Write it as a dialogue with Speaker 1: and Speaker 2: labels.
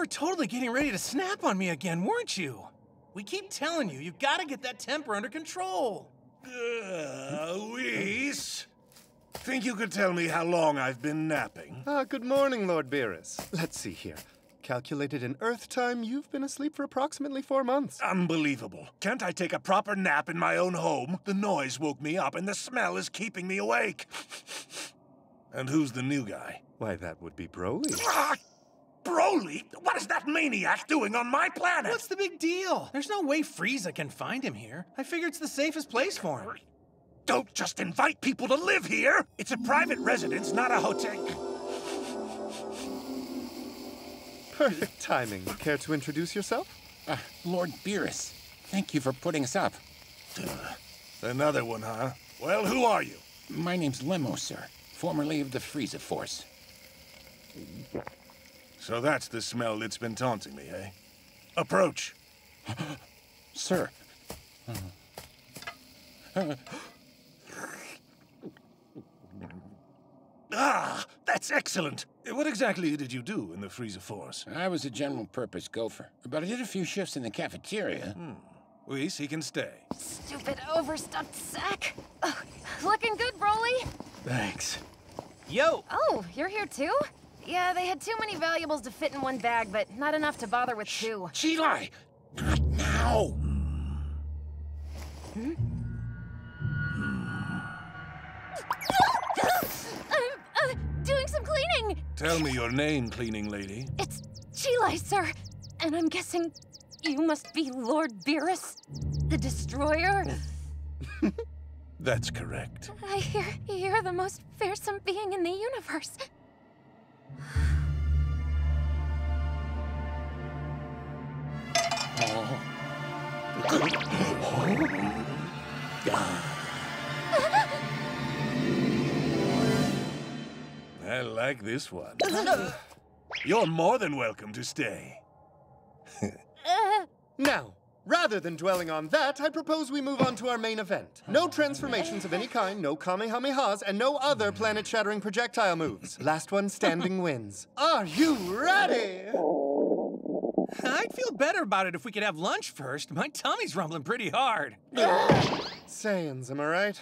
Speaker 1: You were totally getting ready to snap on me again, weren't you? We keep telling you, you've gotta get that temper under control.
Speaker 2: Uh, Whis, think you could tell me how long I've been napping?
Speaker 3: Ah, good morning, Lord Beerus. Let's see here. Calculated in Earth time, you've been asleep for approximately four months.
Speaker 2: Unbelievable. Can't I take a proper nap in my own home? The noise woke me up and the smell is keeping me awake. and who's the new guy?
Speaker 3: Why, that would be Broly.
Speaker 2: Broly? What is that maniac doing on my planet?
Speaker 1: What's the big deal? There's no way Frieza can find him here. I figure it's the safest place for him.
Speaker 2: Don't just invite people to live here! It's a private residence, not a hotel.
Speaker 3: Perfect timing. Care to introduce yourself?
Speaker 4: Uh, Lord Beerus, thank you for putting us up.
Speaker 2: Another one, huh? Well, who are you?
Speaker 4: My name's Lemo, sir, formerly of the Frieza Force.
Speaker 2: So that's the smell that's been taunting me, eh? Approach.
Speaker 4: Sir,
Speaker 2: Ah, that's excellent. What exactly did you do in the Frieza Force?
Speaker 4: I was a general purpose gopher, but I did a few shifts in the cafeteria.
Speaker 2: Whis, he can stay.
Speaker 5: Stupid overstuffed sack. Ugh, looking good, Broly.
Speaker 1: Thanks. Yo!
Speaker 5: Oh, you're here too? Yeah, they had too many valuables to fit in one bag, but not enough to bother with two.
Speaker 4: Cheelai! Not now!
Speaker 5: I'm uh, doing some cleaning.
Speaker 2: Tell me your name, cleaning lady.
Speaker 5: It's Cheelai, sir. And I'm guessing you must be Lord Beerus, the Destroyer.
Speaker 2: That's correct.
Speaker 5: I hear you're the most fearsome being in the universe.
Speaker 2: I like this one. You're more than welcome to stay.
Speaker 5: Uh,
Speaker 3: Now, rather than dwelling on that, I propose we move on to our main event. No transformations of any kind, no Kamehamehas, and no other planet shattering projectile moves. Last one standing wins. Are you ready?
Speaker 1: I'd feel better about it if we could have lunch first. My tummy's rumbling pretty hard.
Speaker 3: Saiyans, am I right?